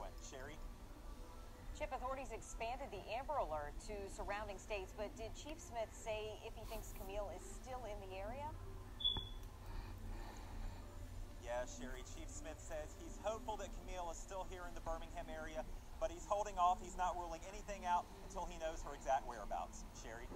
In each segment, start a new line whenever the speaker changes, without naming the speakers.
went. Sherry?
Chip authorities expanded the Amber Alert to surrounding states, but did Chief Smith say if he thinks Camille is still in the area?
Yeah, Sherry. Chief Smith says he's hopeful that Camille is still here in the Birmingham area, but he's holding off. He's not ruling anything out until he knows her exact whereabouts. Sherry?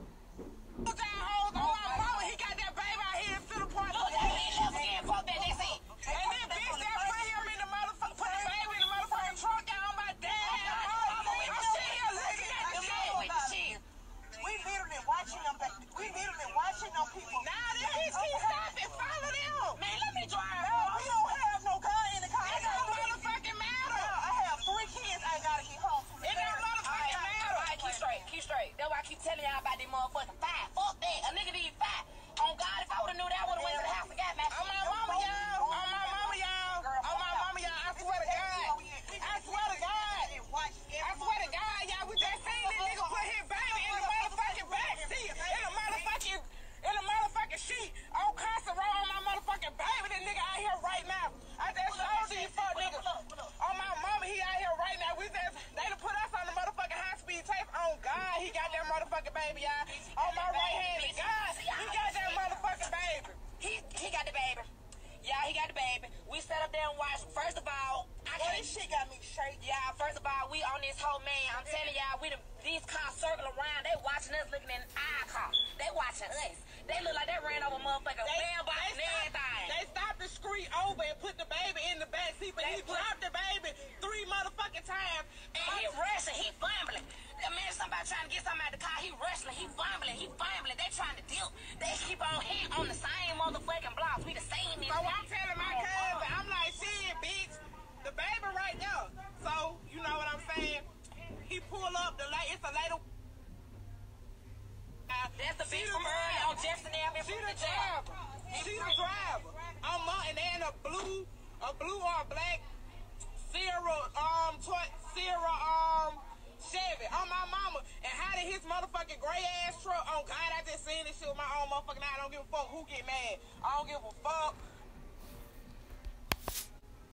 Watching them. We literally watching them people.
Nah, this bitch keep stopping, follow them.
Man, let me drive.
No, we don't have no gun in the car. I
It don't motherfucking
No,
matter.
I have three kids. I gotta get home. to
It don't motherfucking matter.
Alright, keep straight, keep straight. That's why I keep telling y'all about them motherfucking five. Fuck that. A nigga need five. On God, if I would've knew that, I would've went to the house and got my
On my mama, y'all. On my mama, y'all. On my mama, y'all. I swear to God. I swear to God. I swear to God, y'all. We just seen this nigga put his baby in the motherfucking back seat. In the motherfucking, in the motherfucking sheet. On constant roll on my motherfucking baby. This nigga out here right now. I just showed these fuck niggas. On my mama, he out here right now. We just, they done put us on the motherfucking high speed tape. On God, he got that motherfucking baby, y'all. On my right hand, God, he got that motherfucking baby.
He, he got the baby. Yeah, he got the baby. We sat up there and watched. First of all, I
Boy, this shit got me shaking.
Yeah, first of all, we on this whole man. I'm telling y'all, we the, these cars circle around. They watching us looking in our car. They watching us. They look like they ran over motherfucking mailbox and everything.
They stopped the screen over and put the baby in the back seat, but
They
he
put-
dropped the baby three motherfucking times.
and he rushing, he fumbling. That man, somebody trying to get something out the he rushing, he fumbling, he fumbling. They trying to deal. They keep on hitting on the same motherfucking blocks. We the same.
So I'm telling my oh, oh. cousin, I'm like, shit, bitch, the baby right there. So, you know what I'm saying? He pull up, the light, it's a lady.
That's the bitch from early on Jefferson Avenue
She the driver. She the driver. I'm up and a blue, a blue or a black Did his motherfucking gray ass truck? Oh God, I just seen this shit with my own motherfucking eye. I don't give a fuck who get mad. I don't give a fuck.